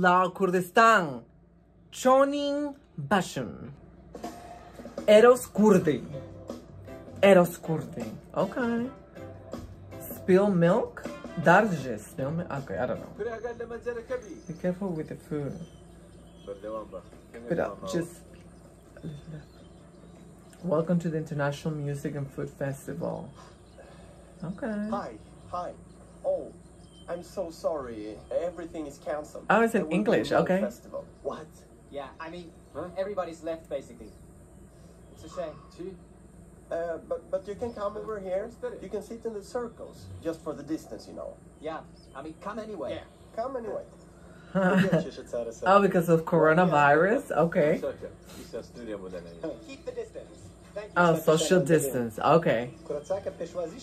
La Kurdistan. Choning Bashun. Eros Kurdi. Eros Kurdi. Okay. Spill milk? Darje. Spill milk? Okay, I don't know. Be careful with the food. But uh, just. Welcome to the International Music and Food Festival. Okay. Hi, hi. Oh, I'm so sorry. Everything is cancelled. Oh, it's in There English, no okay. Festival. What? Yeah, I mean, everybody's left basically. It's a shame. Uh, but but you can come over here. You can sit in the circles, just for the distance, you know. Yeah, I mean, come anyway. Yeah, Come anyway. oh, because of coronavirus? Okay. Keep the distance. Thank you. Oh, social distance. Okay.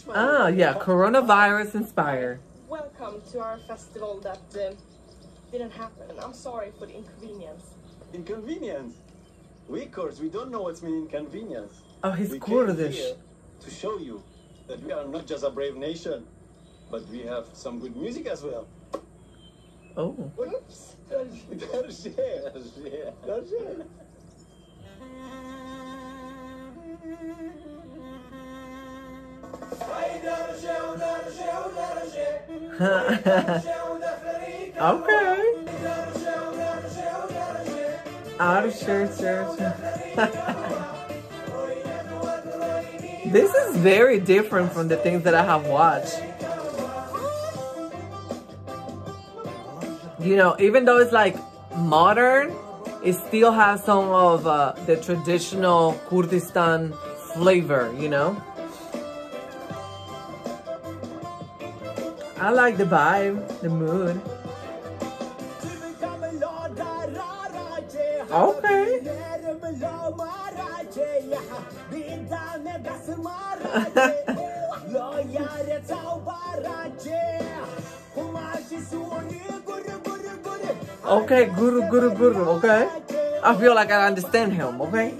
Ah, yeah, coronavirus inspired. Welcome to our festival that um, didn't happen. I'm sorry for the inconvenience. Inconvenience. We, of course, we don't know what's mean inconvenience. Oh, he's we Kurdish. Came here to show you that we are not just a brave nation, but we have some good music as well. Oh. Oops. Okay. Outer shirt, shirt, This is very different from the things that I have watched. You know, even though it's like modern, it still has some of uh, the traditional Kurdistan flavor, you know? I like the vibe, the mood. Okay. Okay, guru, guru, guru, okay? I feel like I understand him, okay?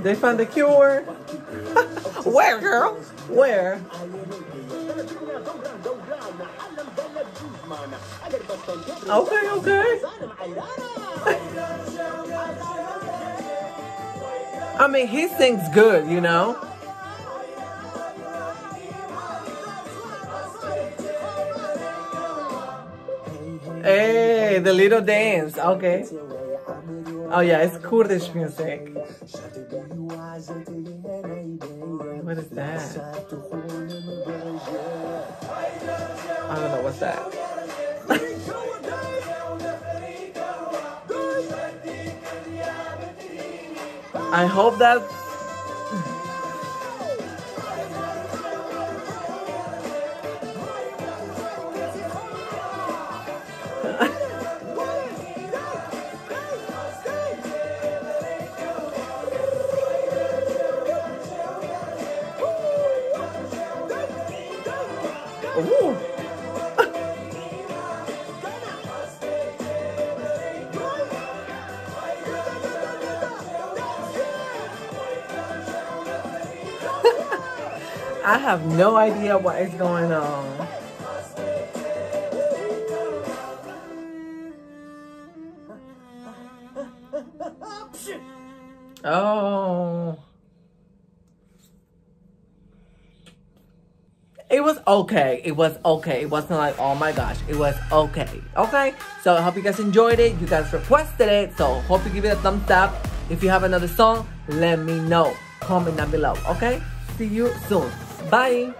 They found the cure. Where, girl? Where? Okay, okay. I mean, he sings good, you know? Hey, the little dance. Okay. Oh, yeah, it's Kurdish music. What is that? I don't know what's that. I hope that Ooh. I have no idea what is going on. Oh. It was okay. It was okay. It wasn't like, oh my gosh. It was okay. Okay? So I hope you guys enjoyed it. You guys requested it. So hope you give it a thumbs up. If you have another song, let me know. Comment down below. Okay? See you soon. Bye.